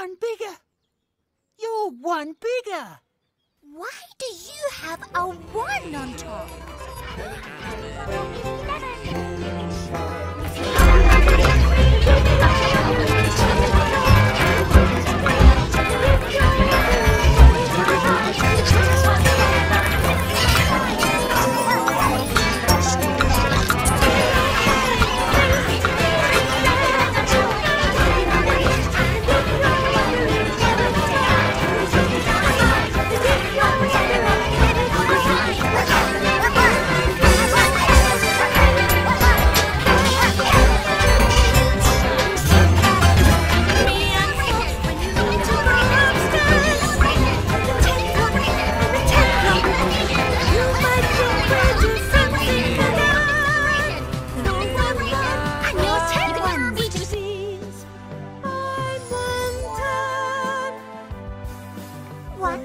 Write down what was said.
one bigger. You're one bigger. Why do you have a one on top?